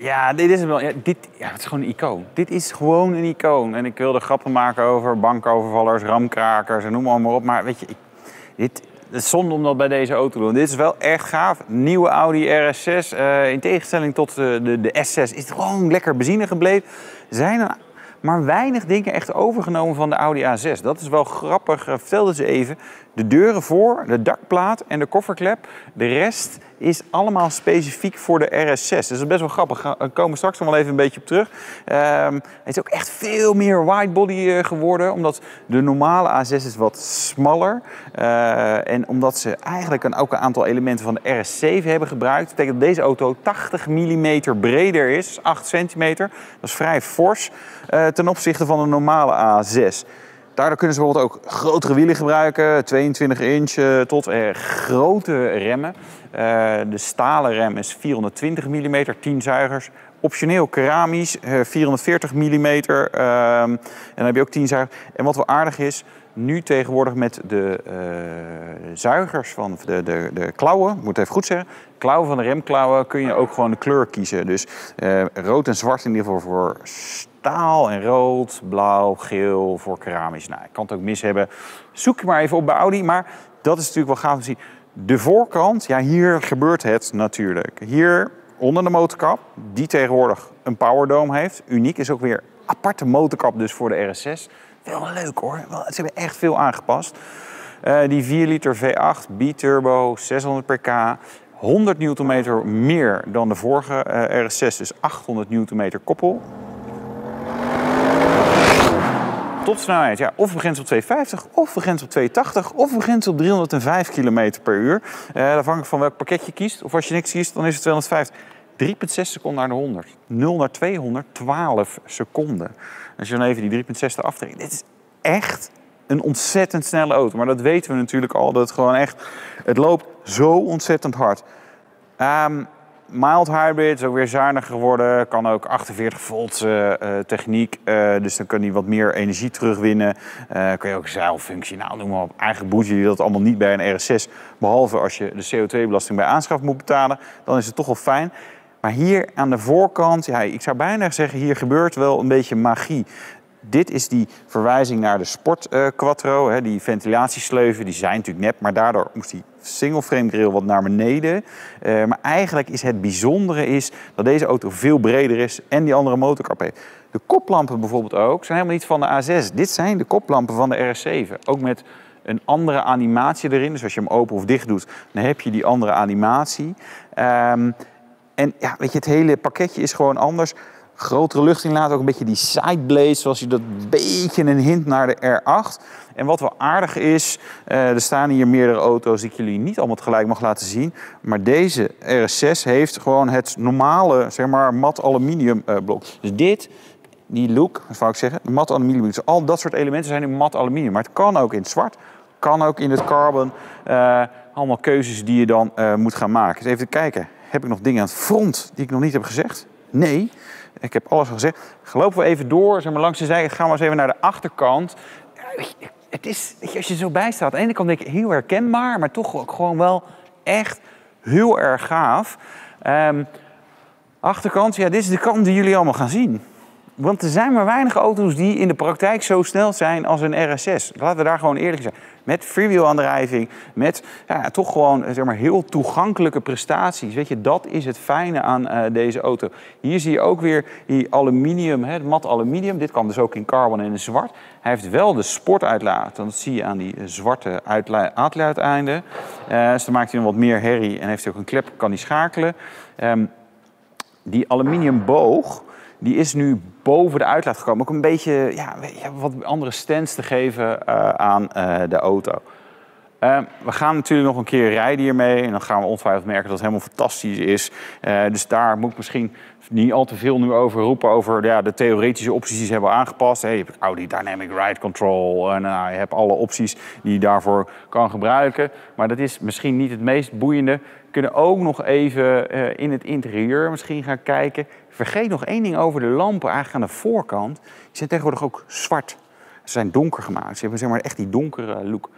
Ja, dit is wel. Dit, ja, het is gewoon een icoon. Dit is gewoon een icoon. En ik wilde grappen maken over bankovervallers, ramkrakers en noem maar, maar op. Maar weet je, dit, het is zonde om dat bij deze auto te doen. Dit is wel echt gaaf. Nieuwe Audi RS6. eh, in tegenstelling tot de, de, de S6 is het gewoon lekker benzine gebleven. Zijn er maar weinig dingen echt overgenomen van de Audi A6. Dat is wel grappig. Eh, Vertelde ze even. De deuren voor, de dakplaat en de kofferklep. De rest is allemaal specifiek voor de RS6. Dus dat is best wel grappig. Daar komen we straks nog wel even een beetje op terug. Ehm, het is ook echt veel meer widebody eh, geworden. Omdat de normale A6 is wat smaller. Eh, en omdat ze eigenlijk een, ook een aantal elementen van de RS7 hebben gebruikt. Betekent dat deze auto 80 mm breder is. 8 centimeter. Dat is vrij fors eh, ten opzichte van de normale A6. Daardoor kunnen ze bijvoorbeeld ook grotere wielen gebruiken, 22 inch eh, tot eh, grote remmen. Eh, de stalen rem is 420 mm, 10 zuigers. Optioneel keramisch, eh, 440 mm. ehm, en dan heb je ook 10 zuigers. En wat wel aardig is, nu tegenwoordig met de zuigers van de, de, de klauwen, moet even goed zeggen, klauwen van de remklauwen kun je ook gewoon de kleur kiezen. Dus rood en zwart in ieder geval voor staal en rood, blauw, geel voor keramisch. Nou, ik kan het ook mis hebben. Zoek je maar even op bij Audi, maar dat is natuurlijk wel gaaf om te zien. De voorkant, ja, hier gebeurt het natuurlijk. Hier onder de motorkap, die tegenwoordig een powerdome heeft. Uniek is ook weer aparte motorkap dus voor de RS6. Wel leuk hoor, ze hebben echt veel aangepast. Eh, die 4 liter V8 biturbo, 600 pk, 100 Nm meer dan de vorige eh, RS6, dus 800 Nm koppel. Topsnelheid, ja, of begint op 250, of begint op 280, of begint op 305 km per uur. Eh afhankelijk van welk pakket je kiest. Of als je niks kiest, dan is het 250. 3,6 seconden naar de 100. 0 naar 200, 12 seconden. Als je dan even die 3,6 eraf trekt. Dit is echt een ontzettend snelle auto. Maar dat weten we natuurlijk al. Dat het gewoon echt... Het loopt zo ontzettend hard. Ehm, mild hybrid ook weer zuiniger geworden. Kan ook 48 volt eh, eh, techniek. eh, dus dan kan hij wat meer energie terugwinnen. Eh kan je ook zeilfunctie. Nou, noem maar op. Eigenlijk boet je dat allemaal niet bij een RS6. Behalve als je de CO2-belasting bij aanschaf moet betalen. Dan is het toch wel fijn. Maar hier aan de voorkant, ja, ik zou bijna zeggen, hier gebeurt wel een beetje magie. Dit is die verwijzing naar de Sport eh. Hè, die ventilatiesleuven, die zijn natuurlijk nep, maar daardoor moest die single frame grill wat naar beneden. Eh, maar eigenlijk is het bijzondere is dat deze auto veel breder is en die andere motorkap heeft. De koplampen bijvoorbeeld ook zijn helemaal niet van de A6. Dit zijn de koplampen van de RS7. Ook met een andere animatie erin. Dus als je hem open of dicht doet, dan heb je die andere animatie. Ehm, en ja, weet je, het hele pakketje is gewoon anders. Grotere luchtinlaat, ook een beetje die sideblades, zoals je dat beetje een hint naar de R8. En wat wel aardig is, eh, er staan hier meerdere auto's die ik jullie niet allemaal tegelijk mag laten zien. Maar deze RS6 heeft gewoon het normale, zeg maar, mat aluminium eh, blok. Dus dit, die look, zou ik zeggen, mat aluminium. Dus al dat soort elementen zijn in mat aluminium. Maar het kan ook in het zwart, kan ook in het carbon. Eh, allemaal keuzes die je dan moet gaan maken. Dus even kijken, heb ik nog dingen aan het front die ik nog niet heb gezegd? Nee, ik heb alles al gezegd. Gelopen we even door, zeg maar, langs de zijkant, gaan we eens even naar de achterkant. Het is, als je zo bij staat, aan de ene kant denk ik heel herkenbaar, maar toch ook gewoon wel echt heel erg gaaf. Ehm, achterkant, ja, dit is de kant die jullie allemaal gaan zien. Want er zijn maar weinig auto's die in de praktijk zo snel zijn als een RS6. Laten we daar gewoon eerlijk zijn. Met freewheel-aandrijving, met ja, toch gewoon zeg maar, heel toegankelijke prestaties. Weet je, dat is het fijne aan eh, deze auto. Hier zie je ook weer die aluminium, hè, het mat aluminium. Dit kan dus ook in carbon en in zwart. Hij heeft wel de sportuitlaat. Dat zie je aan die eh, zwarte uitla- uitlaateinden. Eh, dus dan maakt hij nog wat meer herrie en heeft ook een klep, kan hij schakelen. Ehm, die aluminium boog, die is nu boven de uitlaat gekomen. Ook een beetje ja, wat andere stands te geven eh, aan eh, de auto. Eh, we gaan natuurlijk nog een keer rijden hiermee. En dan gaan we ongetwijfeld merken dat het helemaal fantastisch is. Eh, dus daar moet ik misschien niet al te veel nu over roepen. Over ja, de theoretische opties die ze hebben aangepast. Hey, je hebt Audi Dynamic Ride Control. En je hebt alle opties die je daarvoor kan gebruiken. Maar dat is misschien niet het meest boeiende. Kunnen ook nog even eh, in het interieur misschien gaan kijken. Vergeet nog één ding over de lampen. Eigenlijk aan de voorkant. Die zijn tegenwoordig ook zwart. Ze zijn donker gemaakt. Ze hebben zeg maar echt die donkere look.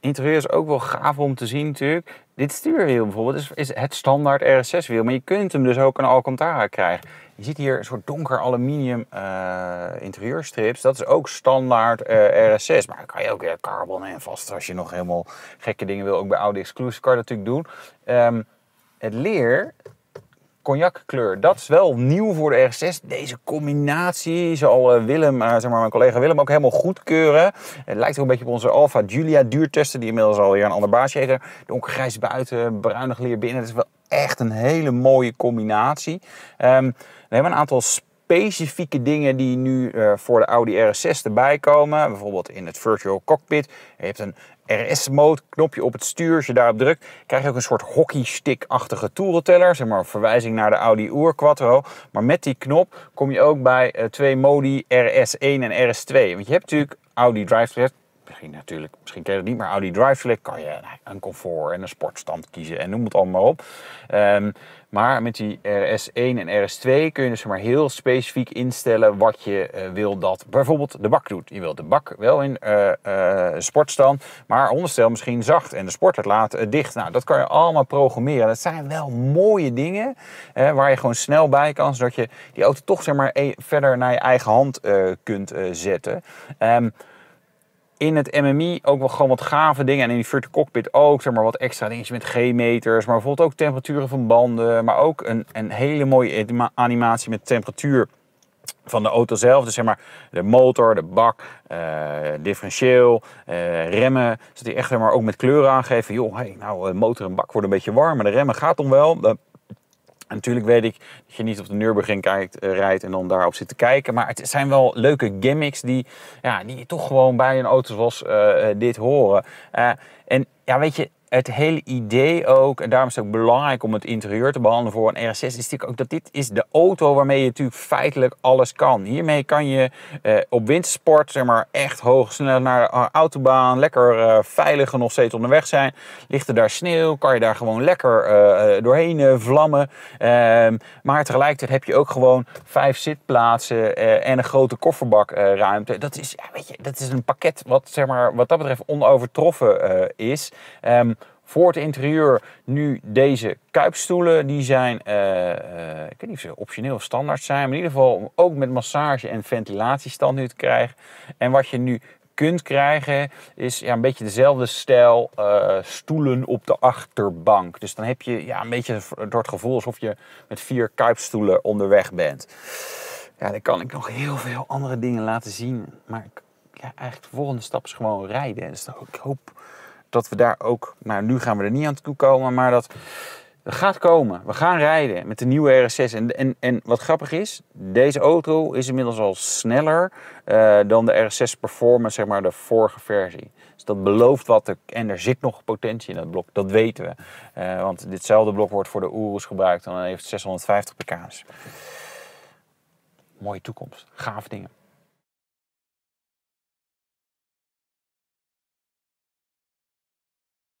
Interieur is ook wel gaaf om te zien natuurlijk. Dit stuurwiel bijvoorbeeld is, is het standaard RS6-wiel. Maar je kunt hem dus ook een Alcantara krijgen. Je ziet hier een soort donker aluminium uh, interieurstrips. Dat is ook standaard uh, RS6. Maar kan je ook weer carbon en vast als je nog helemaal gekke dingen wil. Ook bij Audi Exclusive kan dat natuurlijk doen. Um, het leer cognackleur. Dat is wel nieuw voor de RS6. Deze combinatie zal uh, Willem, uh, zeg maar mijn collega Willem, ook helemaal goedkeuren. Het lijkt ook een beetje op onze Alfa Giulia duurtesten, die inmiddels alweer een ander baasje heeft. Donkergrijs buiten, bruinig leer binnen. Het is wel echt een hele mooie combinatie. Um, we hebben een aantal specifieke dingen die nu uh, voor de Audi RS6 erbij komen. Bijvoorbeeld in het virtual cockpit. Je hebt een RS-mode knopje op het stuur. Als je daarop drukt, krijg je ook een soort hockeystick-achtige toerenteller. Zeg maar verwijzing naar de Audi Ur Quattro. Maar met die knop kom je ook bij uh, twee modi RS1 en RS2. Want je hebt natuurlijk Audi Drive misschien natuurlijk, misschien ken je het niet, maar Audi Drive Select kan je nou, een comfort en een sportstand kiezen en noem het allemaal op. Um, maar met die RS1 en RS2 kun je dus maar heel specifiek instellen wat je uh, wil dat bijvoorbeeld de bak doet. Je wilt de bak wel in uh, uh, sportstand, maar onderstel misschien zacht en de sporter laat dicht. Nou, dat kan je allemaal programmeren. Dat zijn wel mooie dingen waar je gewoon snel bij kan, zodat je die auto toch zeg maar e verder naar je eigen hand kunt zetten. Um, in het MMI ook wel gewoon wat gave dingen. En in die virtual cockpit ook, zeg maar, wat extra dingetjes met G-meters. Maar bijvoorbeeld ook temperaturen van banden. Maar ook een, een hele mooie animatie met temperatuur van de auto zelf. Dus zeg maar de motor, de bak, uh, differentieel, uh, remmen. Zodat hij echt maar ook met kleuren aangeven. Joh, hey, nou, de motor en bak worden een beetje warm, maar de remmen gaat dan wel. Natuurlijk weet ik dat je niet op de Nürburgring kijkt, uh, rijdt en dan daarop zit te kijken. Maar het zijn wel leuke gimmicks die, ja, die toch gewoon bij een auto zoals uh, dit horen. En ja, weet je, het hele idee ook, en daarom is het ook belangrijk om het interieur te behandelen voor een RS6, is natuurlijk ook dat dit is de auto waarmee je natuurlijk feitelijk alles kan. Hiermee kan je eh, op wintersport zeg maar, echt hoog snel naar de autobaan, lekker uh, veilig nog steeds onderweg zijn. Ligt er daar sneeuw, kan je daar gewoon lekker uh, doorheen vlammen. Ehm, maar tegelijkertijd heb je ook gewoon vijf zitplaatsen en een grote kofferbakruimte. dat, is, ja, weet je, dat is een pakket wat, zeg maar, wat dat betreft onovertroffen is. Um, voor het interieur nu deze kuipstoelen. Die zijn, uh, uh, ik weet niet of ze optioneel of standaard zijn. Maar in ieder geval ook met massage en ventilatiestand nu te krijgen. En wat je nu kunt krijgen is ja, een beetje dezelfde stijl uh, stoelen op de achterbank. Dus dan heb je ja, een beetje door het gevoel alsof je met vier kuipstoelen onderweg bent. Ja, dan kan ik nog heel veel andere dingen laten zien. Maar ja, eigenlijk de volgende stap is gewoon rijden. Dus ik hoop dat we daar ook, nou nu gaan we er niet aan toe komen, maar dat gaat komen. We gaan rijden met de nieuwe RS6. En, en, en wat grappig is, deze auto is inmiddels al sneller uh, dan de RS6 Performance, zeg maar de vorige versie. Dus dat belooft wat. En er zit nog potentie in dat blok, dat weten we. Uh, want ditzelfde blok wordt voor de Urus gebruikt en dan heeft 650 pk's. Mooie toekomst, gaaf dingen.